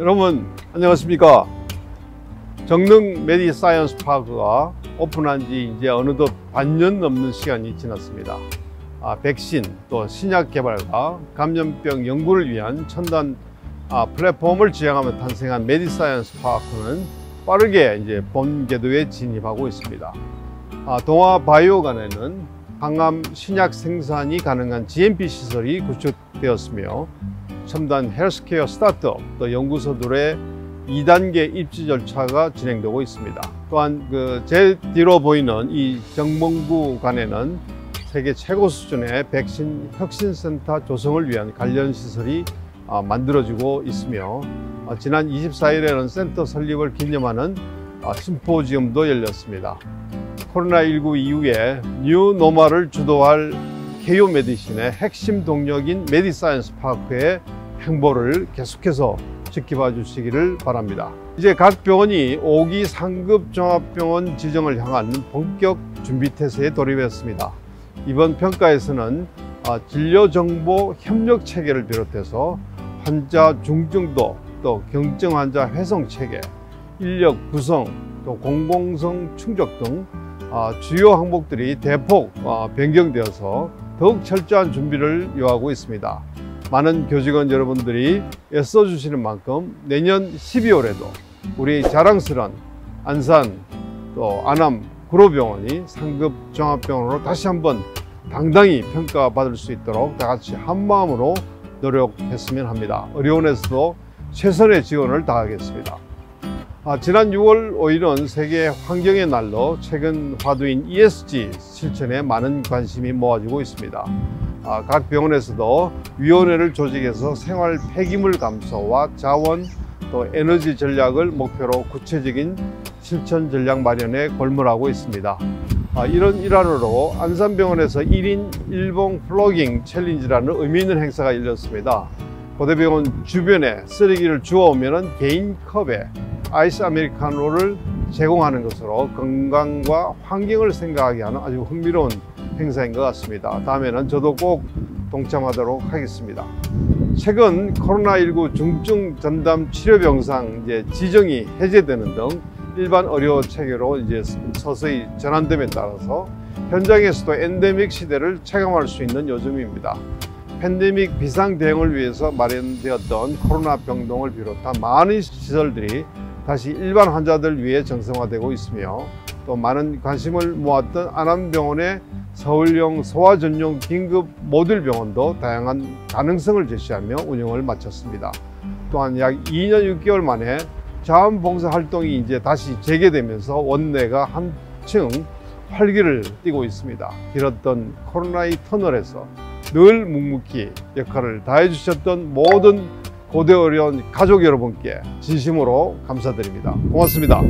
여러분 안녕하십니까? 정릉 메디 사이언스 파크가 오픈한 지 이제 어느덧 반년 넘는 시간이 지났습니다. 아, 백신 또 신약 개발과 감염병 연구를 위한 첨단 아, 플랫폼을 지향하며 탄생한 메디 사이언스 파크는 빠르게 이제 본 궤도에 진입하고 있습니다. 아, 동화 바이오관에는 항암 신약 생산이 가능한 GMP 시설이 구축되었으며 첨단 헬스케어 스타트업 또 연구소들의 2단계 입지 절차가 진행되고 있습니다. 또한 그 제 뒤로 보이는 이 정몽구관에는 세계 최고 수준의 백신 혁신센터 조성을 위한 관련 시설이 아, 만들어지고 있으며 아, 지난 24일에는 센터 설립을 기념하는 아, 심포지엄도 열렸습니다. 코로나19 이후에 new normal을 주도할 KU Medicine의 핵심 동력인 메디사이언스 파크의 행보를 계속해서 지켜봐 주시기를 바랍니다. 이제 각 병원이 5기 상급 종합병원 지정을 향한 본격 준비 태세에 돌입했습니다. 이번 평가에서는 아, 진료정보 협력 체계를 비롯해서 환자 중증도 또 경증 환자 회송 체계, 인력 구성, 또 공공성 충족 등 아, 주요 항목들이 대폭 아, 변경되어서 더욱 철저한 준비를 요하고 있습니다. 많은 교직원 여러분들이 애써주시는 만큼 내년 12월에도 우리 자랑스런 안산 또 안암 구로병원이 상급 종합병원으로 다시 한번 당당히 평가받을 수 있도록 다 같이 한마음으로 노력했으면 합니다. 의료원에서도 최선의 지원을 다하겠습니다. 아, 지난 6월 5일은 세계 환경의 날로 최근 화두인 ESG 실천에 많은 관심이 모아지고 있습니다. 아, 각 병원에서도 위원회를 조직해서 생활 폐기물 감소와 자원 또 에너지 전략을 목표로 구체적인 실천 전략 마련에 골몰하고 있습니다. 아, 이런 일환으로 안산병원에서 1인 1봉 플로깅 챌린지라는 의미 있는 행사가 열렸습니다. 고대병원 주변에 쓰레기를 주워오면 개인 컵에 아이스 아메리카노를 제공하는 것으로 건강과 환경을 생각하게 하는 아주 흥미로운 행사인 것 같습니다. 다음에는 저도 꼭 동참하도록 하겠습니다. 최근 코로나19 중증 전담 치료 병상 이제 지정이 해제되는 등 일반 의료 체계로 이제 서서히 전환됨에 따라서 현장에서도 엔데믹 시대를 체감할 수 있는 요즘입니다. 팬데믹 비상 대응을 위해서 마련되었던 코로나 병동을 비롯한 많은 시설들이 다시 일반 환자들 위해 정상화되고 있으며 또 많은 관심을 모았던 안암병원의 서울형 소아 전용 긴급 모듈 병원도 다양한 가능성을 제시하며 운영을 마쳤습니다. 또한 약 2년 6개월 만에 자원봉사 활동이 이제 다시 재개되면서 원내가 한층 활기를 띠고 있습니다. 길었던 코로나의 터널에서 늘 묵묵히 역할을 다해 주셨던 모든 고대 어려운 가족 여러분께 진심으로 감사드립니다. 고맙습니다.